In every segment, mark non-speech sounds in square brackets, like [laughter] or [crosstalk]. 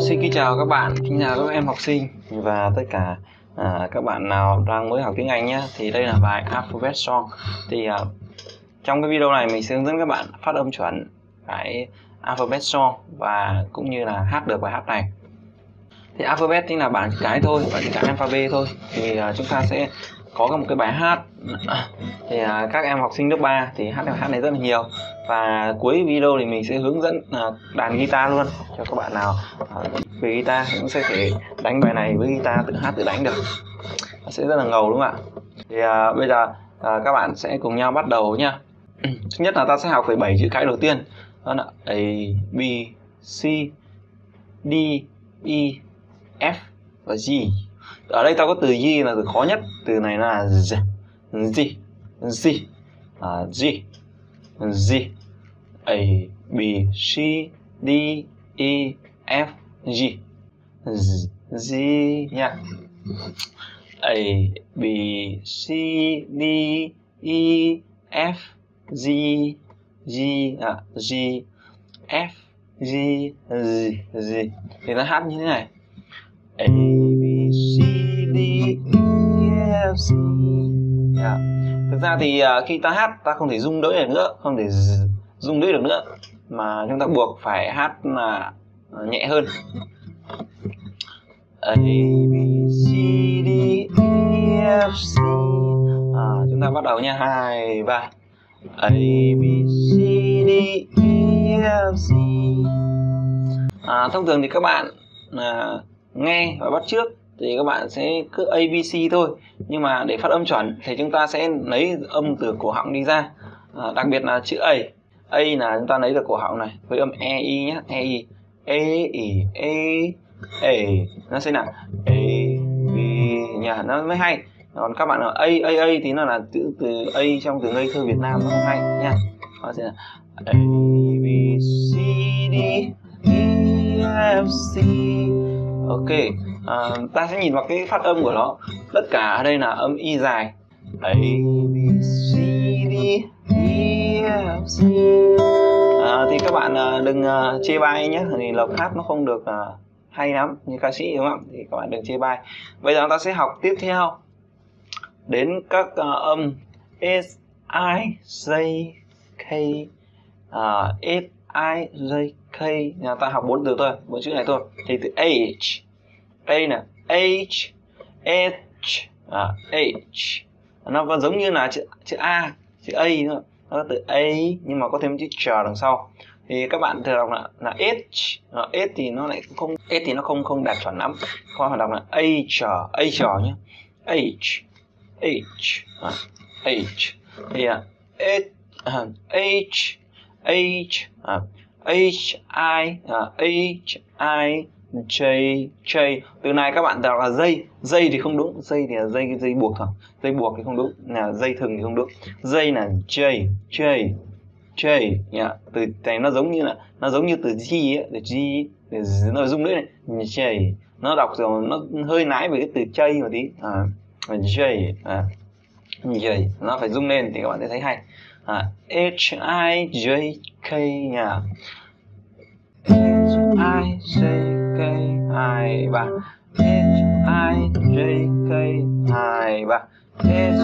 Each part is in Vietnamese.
xin kính chào các bạn, kính chào các em học sinh và tất cả à, các bạn nào đang mới học tiếng Anh nhé. Thì đây là bài Alphabet Song. Thì à, trong cái video này mình sẽ hướng dẫn các bạn phát âm chuẩn cái Alphabet Song và cũng như là hát được bài hát này. Thì alphabet chính là bảng chữ cái thôi, bảng chữ cái alphabet thôi. Thì à, chúng ta sẽ có một cái bài hát thì à, các em học sinh lớp 3 thì hát bài hát này rất là nhiều và cuối video thì mình sẽ hướng dẫn à, đàn guitar luôn. Cho các bạn nào à, về guitar cũng sẽ thể đánh bài này với guitar tự hát tự đánh được. Nó sẽ rất là ngầu đúng không ạ? Thì à, bây giờ à, các bạn sẽ cùng nhau bắt đầu nhá. [clears throat] Thứ nhất là ta sẽ học về bảy chữ cái đầu tiên. Đó là A B C D E F và G. Ở đây tao có từ G là từ khó nhất. Từ này là Z. G, G, à, G. A B C D E F G. Z, Z nha. A B C D E F G G à, G F G Z Z. Thì nó hát như thế này. A B C D E F G. Yeah. thực ra thì uh, khi ta hát ta không thể rung đỡ được nữa không thể rung lưỡi được nữa mà chúng ta buộc phải hát là nhẹ hơn. A B C D E F C à, chúng ta bắt đầu nha. Hai ba. A B C D E F C à, thông thường thì các bạn à, nghe và bắt trước thì các bạn sẽ cứ ABC thôi. Nhưng mà để phát âm chuẩn thì chúng ta sẽ lấy âm từ cổ họng đi ra. À, đặc biệt là chữ A. A là chúng ta lấy được cổ họng này với âm EI nhé EI E I E e nó sẽ là A B nhà nó mới hay. Còn các bạn ở A A A thì nó là chữ từ A trong từ ngây thơ Việt Nam nó không hay nha. Nó sẽ là A B C D E F C ok à, ta sẽ nhìn vào cái phát âm của nó. Tất cả ở đây là âm y dài. A B C e, À, thì các bạn à, đừng à, chê bai nhé. Thì lộc hát nó không được à, hay lắm như ca sĩ đúng không? Thì các bạn đừng chê bai. Bây giờ ta sẽ học tiếp theo. Đến các uh, âm S I J K. Uh, S I J K. Nhà ta học bốn từ thôi bốn chữ này thôi. Thì từ H A nè. H H à, H. Nó có giống như là chữ chữ A chữ A nữa nó từ A nhưng mà có thêm chữ chờ đằng sau. Thì các bạn thường đọc là là H H ờ, thì nó lại không H thì nó không không đạt chuẩn lắm. Các bạn đọc là A chờ A chờ nhé. H H à, H thì à, H H H à, H I ờ, à, H I. J J từ này các bạn đọc là dây. Dây thì không đúng. Dây thì là dây dây buộc thôi. Dây buộc thì không đúng. Là dây thừng thì không đúng. Dây là J J J yeah. từ này nó giống như là nó giống như từ G ấy. Từ G để nó dung nữa này. J nó đọc rồi nó hơi nái về cái từ J một tí. À, J à, J nó phải rung lên thì các bạn sẽ thấy hay. À, H I J K nhá H I J K hai ba H I J K hai ba H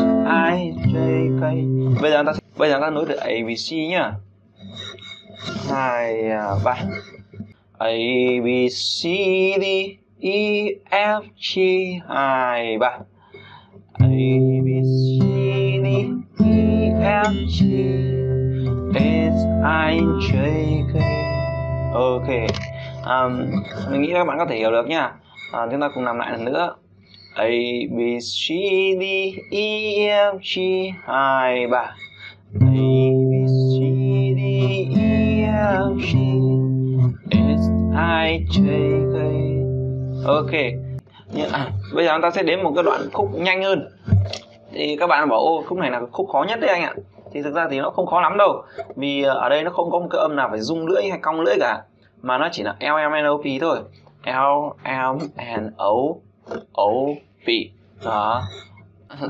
I J K. Bây giờ ta bây giờ ta nối từ A, B, C nhá. Hai à, ba A, B, C, D E F, G hai ba A, B, C, D E F, G. H I J K. Ok um, mình nghĩ các bạn có thể hiểu được nhá, à, chúng ta cùng làm lại lần nữa. A B C D E F G hai ba. A B C D E F G. S I J K. Ok. Nhưng, à, bây giờ chúng ta sẽ đến một cái đoạn khúc nhanh hơn. Thì các bạn bảo ô khúc này là khúc khó nhất đấy anh ạ. Thì thực ra thì nó không khó lắm đâu. Vì ờ, ở đây nó không có một cái âm nào phải rung lưỡi hay cong lưỡi cả mà nó chỉ là L, M, N, O, P thôi. L, M, N, O O, P. Đó.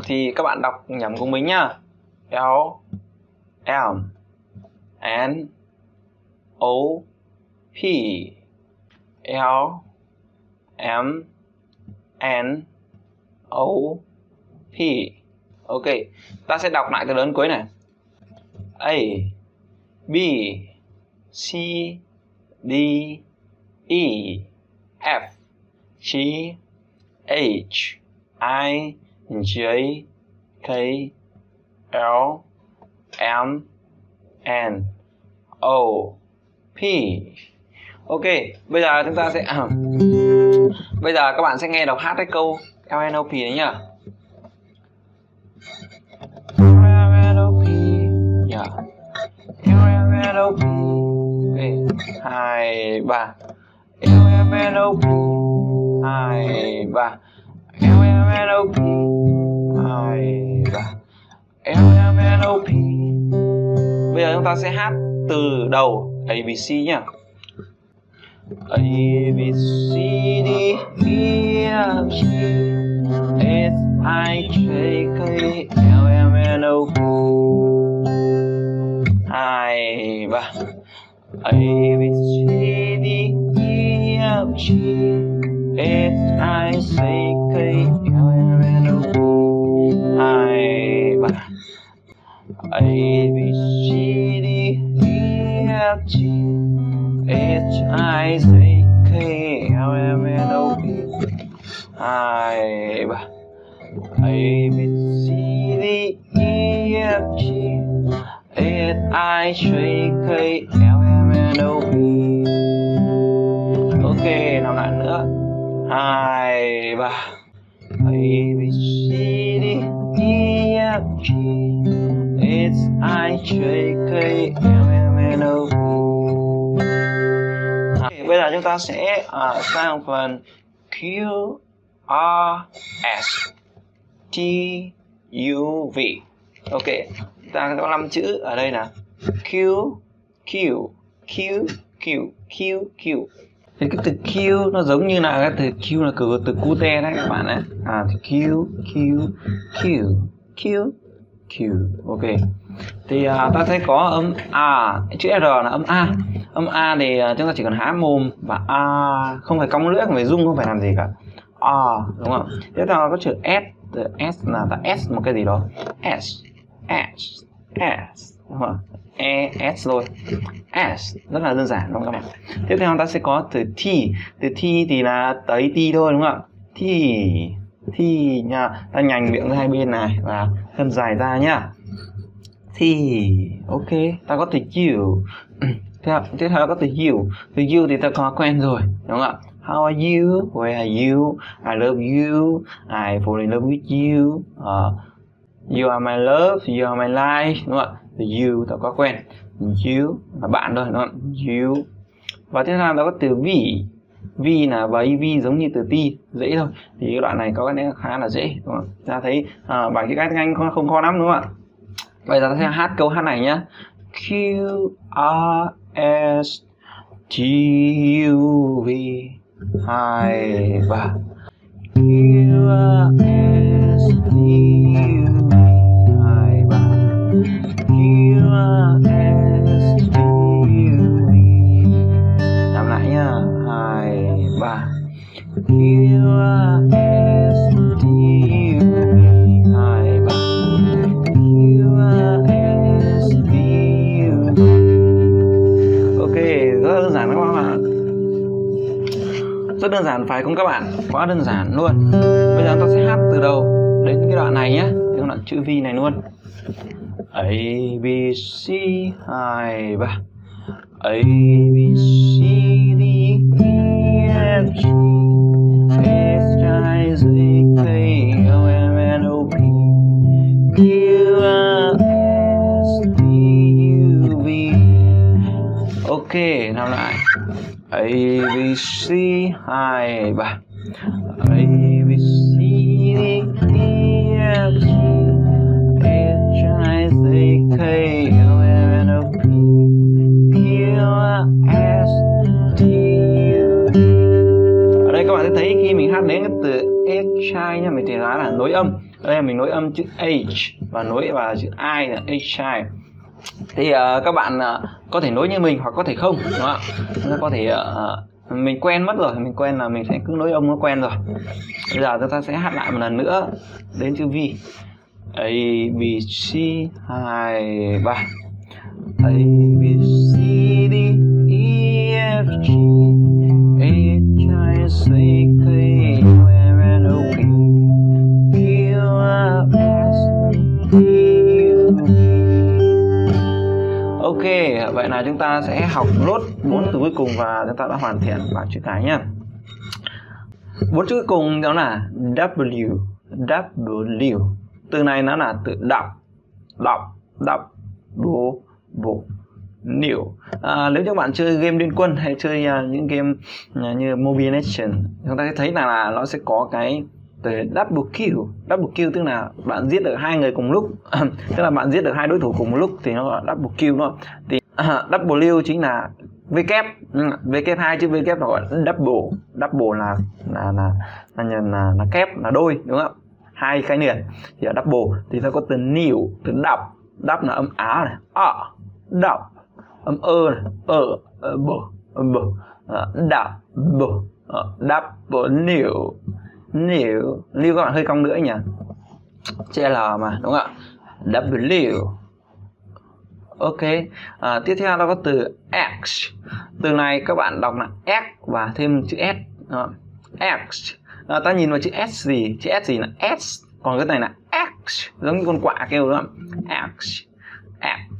Thì các bạn đọc nhầm cùng mình nhá. L, M, N, O, P. L, M, N, O, P. Ok, ta sẽ đọc lại từ lớn cuối này. A, B, C D E F G H I J K L M N O P. Ok, bây giờ chúng ta sẽ [clears throat] Bây giờ các bạn sẽ nghe đọc hát cái câu LNOP đấy nhá. LNOP yeah. Dạ. LNOP hai, ba. Yêu em em đâu hai ba yêu em em đâu hai ba yêu em em đâu bây giờ chúng ta sẽ hát từ đầu abc nhá. A B C D E F G S I J K L M N O. 2 3 Ewig stehe ich am Schiff, fest als Segel. Ta sẽ à, uh, sang phần Q R S T U V. Ok ta có 5 chữ ở đây là Q Q Q Q Q Q. Thì cái từ Q nó giống như là cái từ Q là từ từ cute đấy các bạn ạ. À thì Q Q Q Q Q. Ok. Thì à, ta thấy có âm a chữ r là âm a âm a thì ờ, chúng ta chỉ cần há mồm và a, không phải cong lưỡi, không phải rung, không phải làm gì cả. A, đúng không? Tiếp theo có chữ s s là ta s một cái gì đó. S s s, đúng không e s thôi. S, rất là đơn giản, đúng không các bạn tiếp theo ta sẽ có từ t. Từ t thì là tới t thôi, đúng không ạ? T t nha. Ta nhành miệng ra hai bên này và thân dài ra nhá. T, ok. Ta có thể chịu theo tiếp theo có từ you từ you thì ta có quen rồi đúng không ạ How are you? Where are you? I love you. I fall in love with you. Uh, you are my love. You are my life. Đúng không ạ? Từ you ta có quen. You là bạn thôi đúng không? You. Và tiếp theo là có từ we. V là với vi giống như từ ti dễ thôi. Thì cái đoạn này có cái khá là dễ đúng không? Ta thấy uh, bài chữ cái tiếng Anh không, không khó lắm đúng không ạ? Bây giờ ta sẽ hát câu hát này nhé. Q R S T U V hai ba. Q S T U V hai ba. Q S T U V. Làm lại nhá. Hai, ba. Q S rất đơn giản phải không các bạn? Quá đơn giản luôn. Bây giờ ta sẽ hát từ đầu đến cái đoạn này nhé. Cái đoạn chữ V này luôn. A B C hai ba. A B C D E F G H I J K L M N O P Q R S T U V. Ok, nào lại. A B C hai ba. A B C D E F G H I J K L M N O P Q R S T U V. Ở đây các bạn sẽ thấy khi mình hát đến cái từ H I nha mình thì nói là nối âm. Ở đây mình nối âm chữ H và nối vào chữ I là H I. Thì uh, các bạn uh, có thể nối như mình hoặc có thể không đúng không ạ? Chúng ta có thể uh, mình quen mất rồi mình quen là mình sẽ cứ nối ông nó quen rồi. Bây giờ chúng ta sẽ hát lại một lần nữa. Đến chữ V. A B C hai ba. A B C D E F G H I j K vậy là chúng ta sẽ học nốt bốn từ cuối cùng và chúng ta đã hoàn thiện bảng chữ cái nhé. Bốn chữ cuối cùng đó là W, W. Từ này nó là từ đọc, đọc, đọc, bố, bố, liệu À, nếu các bạn chơi game liên quân hay chơi uh, những game uh, như Mobile Legends, chúng ta sẽ thấy là, là nó sẽ có cái để double kill double kill tức là bạn giết được hai người cùng lúc. [clears throat] Tức là bạn giết được hai đối thủ cùng một lúc thì nó gọi là double kill đó thì uh, [clears throat] double chính là v kép v ừ, kép hai chứ v kép nó gọi là double double là là là là, là, là, là kép là đôi đúng không? Hai khái niệm. Thì là double thì nó có từ new từ đọc. Đọc là âm á này a đọc. Âm ơ này ở bờ bờ. Ờ, đập bờ ờ, đập bờ double new lưu các bạn hơi cong nữa nhỉ? CL mà đúng không ạ? W. Ok à, Tiếp theo nó có từ X. Từ này các bạn đọc là X và thêm chữ S đó. X. À, Ta nhìn vào chữ S gì? Chữ S gì là S Còn cái này là X Giống như con quạ kêu đúng không X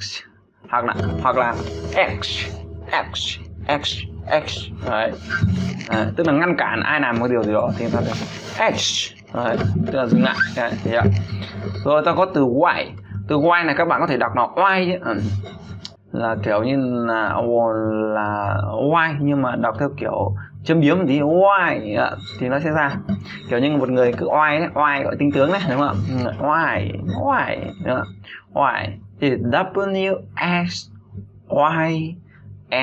X Hoặc là Hoặc là X X X. X, Đấy. Đấy. Tức là ngăn cản ai làm một điều gì đó thì ta sẽ X, Đấy. Tức là dừng lại, Đấy. Thì Rồi ta có từ Y Từ Y này các bạn có thể đọc nó Y chứ ừ. là kiểu như là là Y, nhưng mà đọc theo kiểu châm biếm thì tí, Y thì nó sẽ ra kiểu như một người cứ oai đấy oai gọi tinh tướng đấy đúng không oai oai oai thì W S Y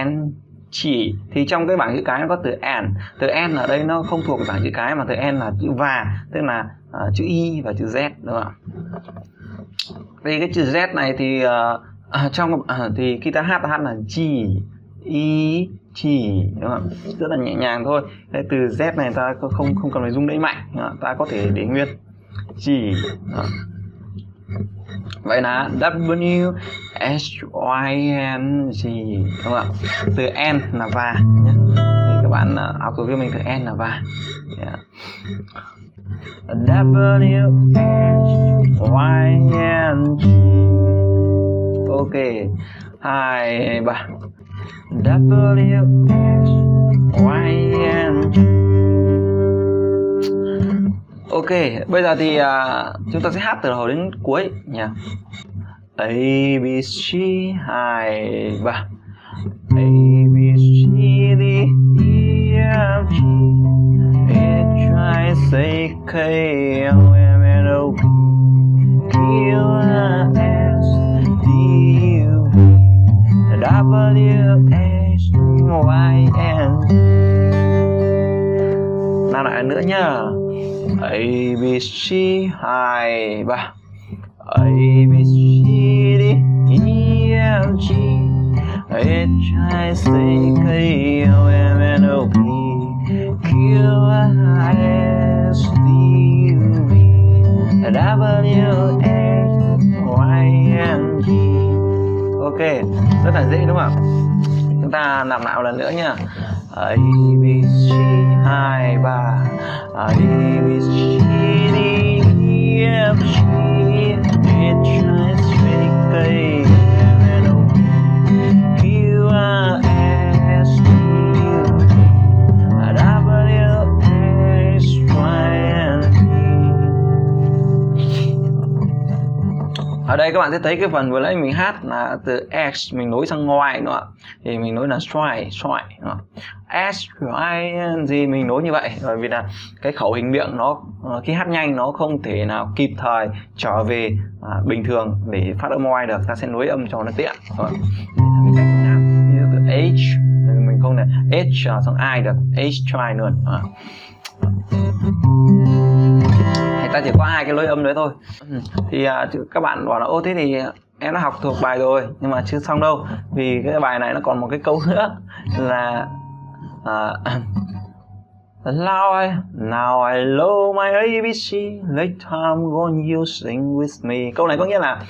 N chỉ thì trong cái bảng chữ cái nó có từ and. Từ and ở đây nó không thuộc bảng chữ cái mà từ and là chữ và tức là uh, chữ y và chữ z đúng không ạ? Đây cái chữ z này thì uh, trong uh, thì khi ta hát ta hát là chỉ y chỉ đúng không? rất là nhẹ nhàng thôi. Cái từ z này ta không không cần phải rung đẩy mạnh ta có thể để nguyên. Chỉ vậy là W, S, Y N G, đúng không ạ? Từ N là và nhé. Thì các bạn à, học cùng với mình từ N là và yeah. Dạ. W, S, Y N G. Ok. Hai, ba. W, S, Y N G. Ok, bây giờ thì uh, chúng ta sẽ hát từ đầu đến cuối nha. A B C hai ba A B C D E F G H I C K L M N O P Q R S T U V W X Y Z. Nào lại nữa nhá. A B C hai ba. A B C D E F G. H I C K L M N O P Q R S T U V. W X Y N G. Ok, rất là dễ đúng không ạ? Chúng ta làm lại một lần nữa nha. A B C hai ba. A B C D E F G H ở đây các bạn sẽ thấy cái phần vừa nãy mình hát là từ X mình nối sang Y nữa thì mình nối là strike strike S I gì mình nối như vậy. Bởi vì là cái khẩu hình miệng nó ờ, khi hát nhanh nó không thể nào kịp thời trở về à, bình thường để phát âm ngoài được. Ta sẽ nối âm cho nó tiện. Từ H mình không thể H à, uh, sang I được. H try luôn. À ta chỉ có hai cái lối âm đấy thôi. Ừ, à, thì các bạn bảo là ô thế thì em đã học thuộc bài rồi nhưng mà chưa xong đâu. Vì cái bài này nó còn một cái câu [laughs] nữa là à, Now I, now I know my ABC Next time won't you sing with me. Câu này có nghĩa là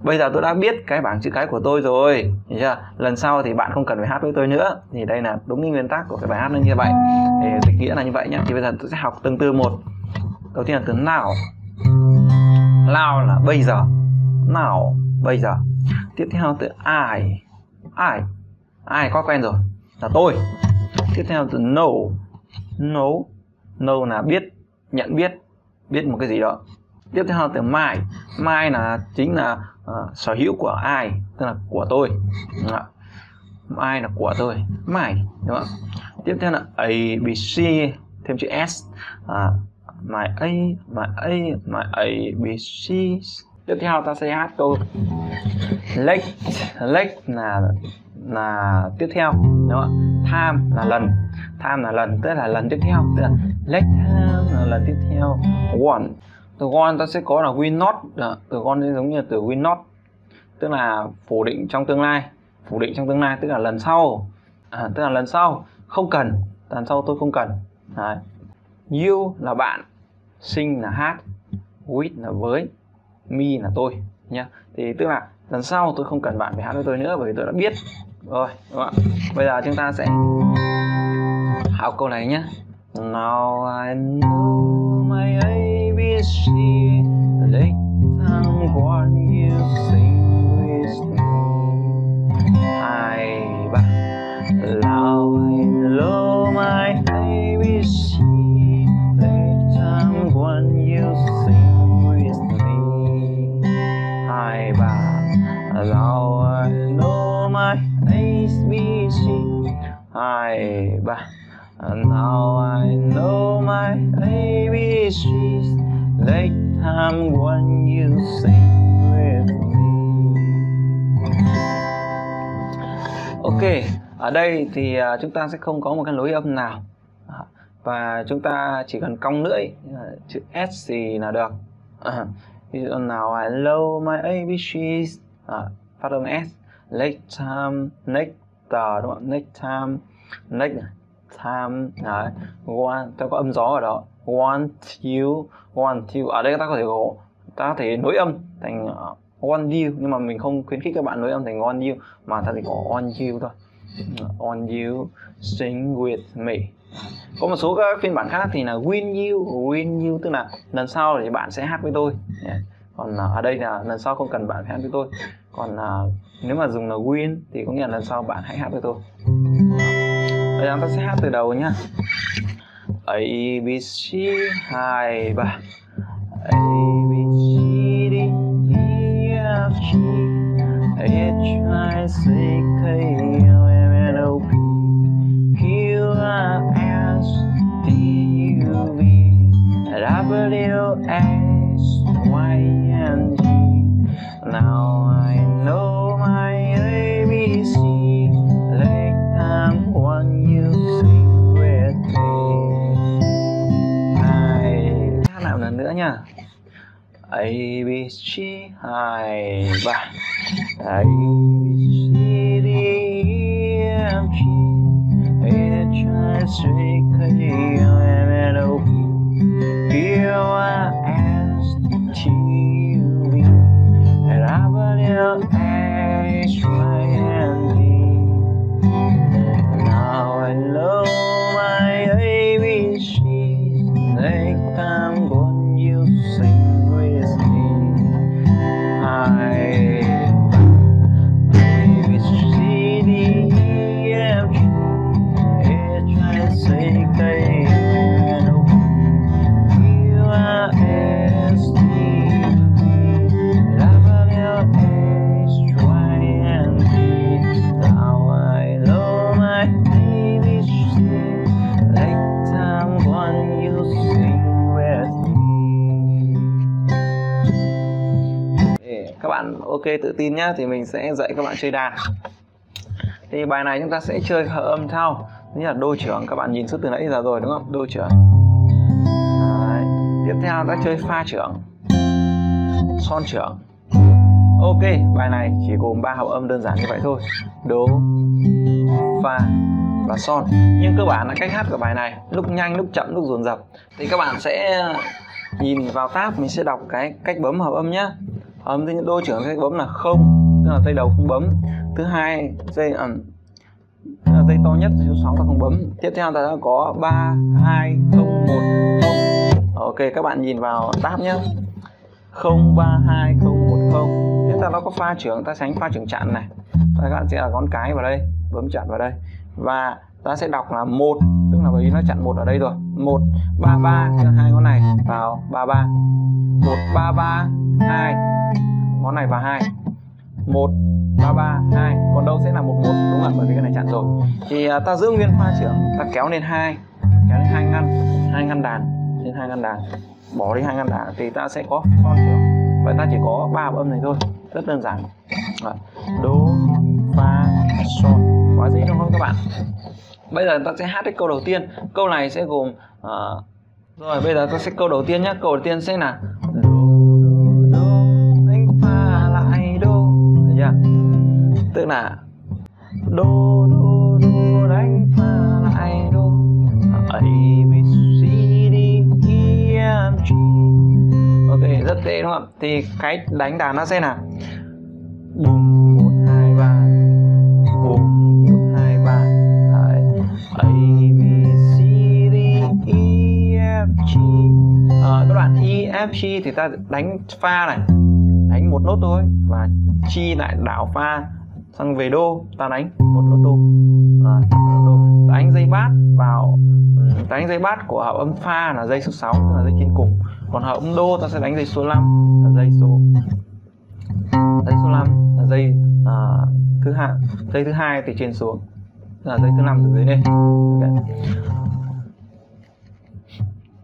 Bây giờ tôi đã biết cái bảng chữ cái của tôi rồi Hiểu chưa? Lần sau thì bạn không cần phải hát với tôi nữa. Thì đây là đúng cái nguyên tắc của cái bài hát như vậy. Thì Dịch nghĩa là như vậy nhé Thì bây giờ tôi sẽ học từng từ một. Đầu tiên là từ nào. Nào là bây giờ. Nào bây giờ. Tiếp theo từ ai. Ai? Ai có quen rồi? Là tôi. Tiếp theo từ no no no là biết nhận biết biết một cái gì đó. Tiếp theo từ mai, mai là chính là uh, sở hữu của ai? Tức là của tôi. Mai là của tôi. Mai, đúng không tiếp theo là abc thêm chữ s. À, my a my a my c. Tiếp theo ta sẽ hát câu late late là là tiếp theo đúng không time là lần. Time là lần tức là lần tiếp theo tức là next time là lần tiếp theo. One. Từ one ta sẽ có là will not từ one sẽ giống như từ will not tức là phủ định trong tương lai. Phủ định trong tương lai tức là lần sau. À, tức là lần sau. Không cần. Lần sau tôi không cần. Đấy you là bạn, sinh là hát, with là với, me là tôi, nhá. Thì tức là lần sau tôi không cần bạn phải hát với tôi nữa bởi vì tôi đã biết rồi, đúng không ạ? Bây giờ chúng ta sẽ học câu này nhé Now I know my ABC Late time when Hai ba? And now I know my ABCs Late. Time when you sing with me. Ok, ở đây thì à, chúng ta sẽ không có một cái lối âm nào. Và chúng ta chỉ cần cong lưỡi à, chữ S gì là được. Ví dụ nào I know my ABCs à, Phát âm S. Next time, next đúng không? Next time, next time đấy want ta có âm gió ở đó. Want you want you ở đây ta có thể có ta có thể nối âm thành uh, want you nhưng mà mình không khuyến khích các bạn nối âm thành want you mà ta chỉ có on you thôi. On you sing with me. Có một số các phiên bản khác thì là win you. Win you tức là lần sau thì bạn sẽ hát với tôi. Còn à, ở đây là lần sau không cần bạn phải hát với tôi. Còn uh, nếu mà dùng là win thì có nghĩa là lần sau bạn hãy hát với tôi. Bây giờ ta sẽ hát từ đầu nhá. A, B, C, hai, ba. A, B, C. ok tự tin nhá Thì mình sẽ dạy các bạn chơi đàn. Thì bài này chúng ta sẽ chơi hợp âm theo Như là đô trưởng Các bạn nhìn suốt từ nãy giờ rồi đúng không? Đô trưởng. Đấy. Tiếp theo ta chơi pha trưởng. Son trưởng. Ok, bài này chỉ gồm ba hợp âm đơn giản như vậy thôi. Đố, pha và son. Nhưng cơ bản là cách hát của bài này lúc nhanh lúc chậm lúc dồn dập. Thì các bạn sẽ nhìn vào tab mình sẽ đọc cái cách bấm hợp âm nhé âm thứ nhất đô trưởng sẽ bấm là không tức là dây đầu không bấm. Thứ hai dây um, dây to nhất số 6 ta không bấm. Tiếp theo ta có 3 2 0 1 0 ok các bạn nhìn vào tab nhé 0 3 2 0 1 0 tiếp theo nó có pha trưởng ta sánh pha trưởng chặn này. Các bạn sẽ là ngón cái vào đây bấm chặn vào đây. Và ta sẽ đọc là một, tức là bởi vì nó chặn một ở đây rồi. Một, ba ba hai ngón này. Vào, ba ba. Một, ba ba, hai. Ngón này vào hai. Một, ba ba, hai. Còn đâu sẽ là một một? Đúng không bởi vì cái này chặn rồi. Thì à, ta giữ nguyên pha trưởng. Ta kéo lên hai. Kéo lên hai ngăn. Hai ngăn đàn. Lên hai ngăn đàn. Bỏ đi hai ngăn đàn thì ta sẽ có con trưởng. Vậy ta chỉ có ba âm này thôi. Rất đơn giản. Rồi. đố fa sol quá dễ đúng không các bạn? Bây giờ ta sẽ hát cái câu đầu tiên. Câu này sẽ gồm uh, rồi bây giờ ta sẽ câu đầu tiên nhé câu đầu tiên sẽ là đô đô đô đánh pha lại đô. Được chưa? tức là đô đô đô đánh pha lại đô. A b c d e f g ok rất dễ đúng không? Thì cái đánh đàn nó sẽ là bùm g à, các đoạn e ờ, f g thì ta đánh pha này. Đánh một nốt thôi và chi lại đảo pha sang về đô. Ta đánh một nốt đô. À, đô. Ta đánh dây bát vào ừ, ta đánh dây bát của hợp âm pha là dây số 6 tức là dây trên cùng. Còn hợp âm đô ta sẽ đánh dây số 5 là dây số dây số 5 là dây à, thứ hai dây thứ hai từ trên xuống là dây thứ năm từ dưới lên. Okay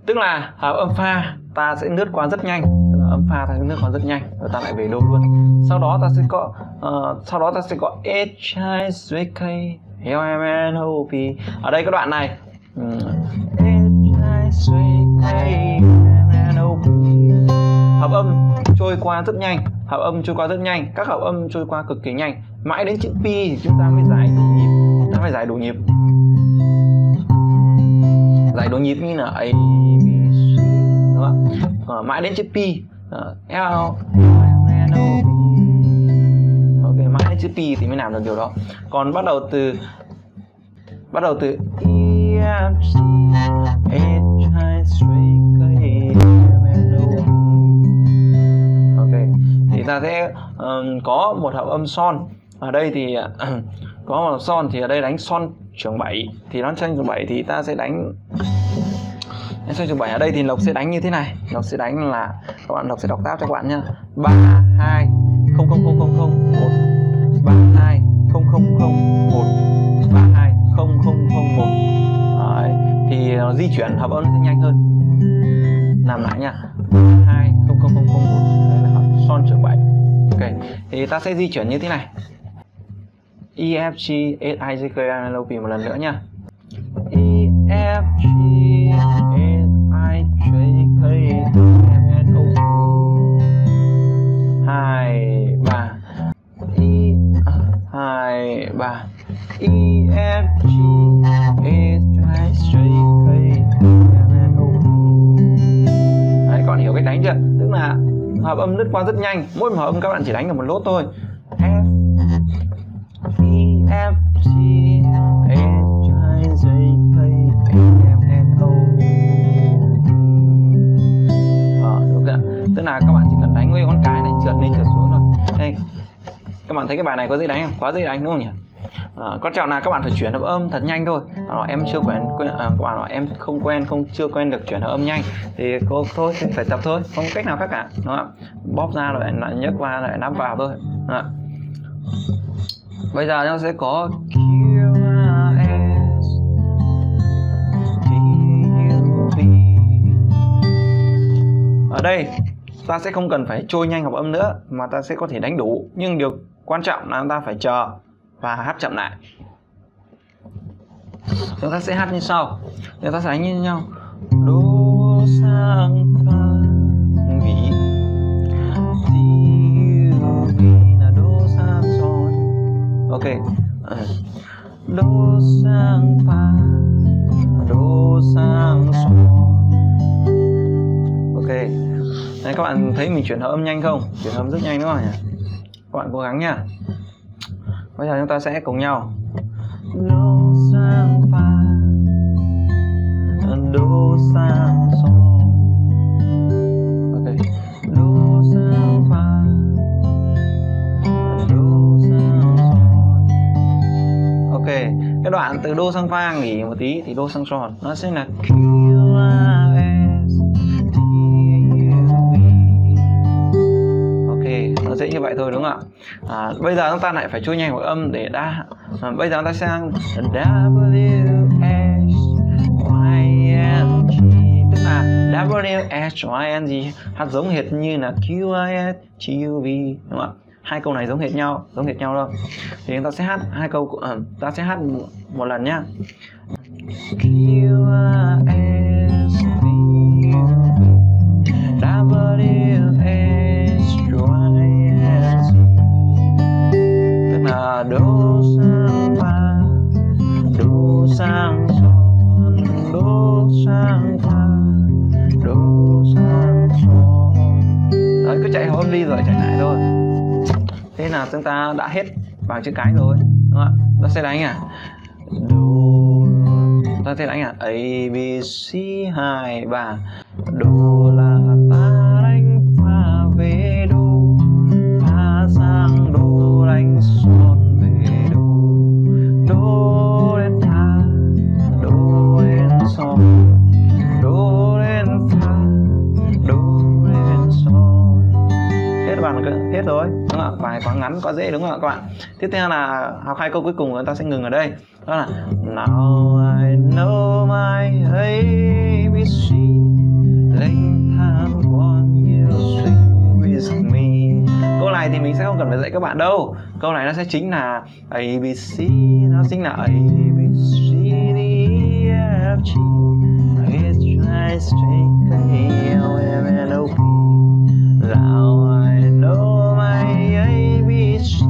tức là hợp âm pha ta sẽ lướt qua rất nhanh. Tức là âm pha ta sẽ lướt qua rất nhanh rồi ta lại về đô luôn. Sau đó ta sẽ có uh, sau đó ta sẽ có h i z k l m n o p. Ở đây cái đoạn này. Ừ. H i c k l m n o p. Hợp âm trôi qua rất nhanh. Hợp âm trôi qua rất nhanh. Các hợp âm trôi qua cực kỳ nhanh. Mãi đến chữ p thì chúng ta mới giải đủ nhịp. Ta phải giải đủ nhịp dài đôi nhịp như là a b c đúng không ạ? Ờ, mãi đến chữ p. Ờ, l o ok mãi đến chữ p thì mới làm được điều đó. Còn bắt đầu từ bắt đầu từ e f c h i c k l m n o p ok thì ta sẽ um, có một hợp âm son. Ở đây thì [clears throat] có một son thì ở đây đánh son trường 7 thì nó tranh trường 7 thì ta sẽ đánh sang trường 7 ở đây thì Lộc sẽ đánh như thế này Lộc sẽ đánh là các bạn Lộc sẽ đọc tab cho các bạn nhá 3 2 0 0 0 0 0 1 3 2 0 0 0 1 3 2 0 0 0 1 Đấy. thì nó di chuyển hợp âm sẽ nhanh hơn làm lại nha 2 0 0 0 0 1 Đấy là son trường 7 ok thì ta sẽ di chuyển như thế này E F G H I J K L M N O P một lần nữa nha. E F G H I J K L M N O P. Hai ba. E hai ba. E F G H I J K L M N O P. Đấy, các bạn hiểu cách đánh chưa? Tức là hợp âm lướt qua rất nhanh. Mỗi một hợp âm các bạn chỉ đánh được một lốt thôi. Thấy cái bài này có dễ đánh không? Quá dễ đánh đúng không nhỉ? À, quan trọng là các bạn phải chuyển hợp âm thật nhanh thôi. À, em chưa quen, quen à, các bạn nói em không quen không chưa quen được chuyển hợp âm nhanh. Thì cô thôi thì phải tập thôi không cách nào khác cả đúng không bóp ra rồi lại nhấc qua lại nắm vào thôi à. bây giờ nó sẽ có ở đây ta sẽ không cần phải trôi nhanh học âm nữa mà ta sẽ có thể đánh đủ. Nhưng điều quan trọng là chúng ta phải chờ và hát chậm lại. Chúng ta sẽ hát như sau. Chúng ta sẽ đánh như nhau. Đô sang pha, vĩ. Là đô sang son. Ok. Đô sang pha, đô sang son. Ok. Đấy, các bạn thấy mình chuyển hợp âm nhanh không? Chuyển hợp âm rất nhanh đúng không nhỉ các bạn cố gắng nha bây giờ chúng ta sẽ cùng nhau. Đô sang fa đô sang son ok. Đô sang fa đô sang son ok. Cái đoạn từ đô sang fa nghỉ một tí thì đô sang son nó sẽ là Q vậy thôi đúng không ạ? À, bây giờ chúng ta lại phải chui nhanh một âm để đa à, bây giờ chúng ta sang W S Y N G tức là W S Y N G hát giống hệt như là Q I S T U V đúng không ạ? Hai câu này giống hệt nhau giống hệt nhau đâu. Thì chúng ta sẽ hát hai câu uh, ta sẽ hát một, một lần nhá. Q I S V W là đô sang fa đô sang son đô sang fa đô sang son đấy, cứ chạy hôm đi rồi, chạy lại thôi. Thế là chúng ta đã hết bằng chữ cái rồi, đúng không ạ? Ta sẽ đánh à đô ta sẽ đánh à a, b, c, hai, ba. Đô là ta đánh pha về đô pha sang đô đánh về đô đô lên tha đô lên son đô lên pha đô lên son. Hết bạn hết rồi, đúng không ạ? Bài quá ngắn, quá dễ, đúng không ạ, các bạn? Tiếp theo là học hai câu cuối cùng, chúng ta sẽ ngừng ở đây. Đó là now I know my ABC Lên tham quan nhiều suy này thì mình sẽ không cần phải dạy các bạn đâu. Câu này nó sẽ chính là ABC nó chính là A, B, C, D E F, G. H I J K L M N O P. Now I know my ABC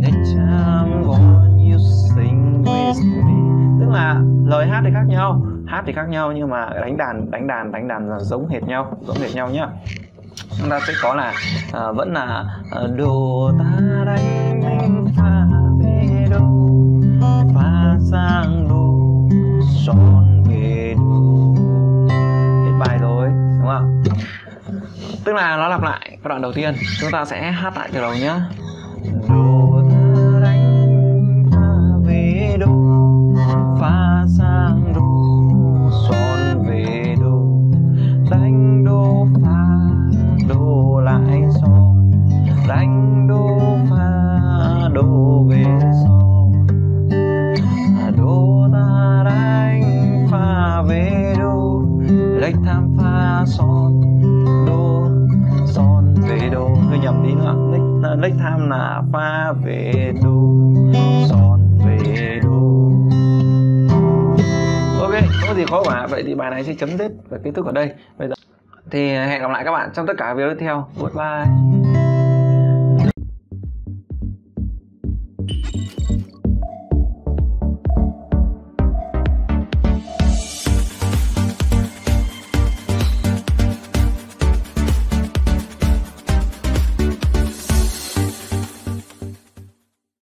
Next time when you sing with me. Tức là lời hát thì khác nhau, Hát thì khác nhau nhưng mà đánh đàn đánh đàn đánh đàn là giống hệt nhau, giống hệt nhau nhá chúng ta sẽ có là à, vẫn là à, đồ ta đánh pha về đâu? Pha sang đồ son về đô hết bài rồi đúng không? Tức là nó lặp lại cái đoạn đầu tiên. Chúng ta sẽ hát lại từ đầu nhá. Đồ ta đánh pha về đâu? Pha sang đồ đánh đô pha, đô về son à, đô ta đánh pha về đô, lệch tham pha son, đô son về đô. Hơi nhầm tí nữa, lệch à, lệch tham là pha về đô, son về đô. Ok có gì khó cả vậy thì bài này sẽ chấm dứt và kết thúc ở đây. Bây giờ thì hẹn gặp lại các bạn trong tất cả video tiếp theo. Goodbye. Thank you.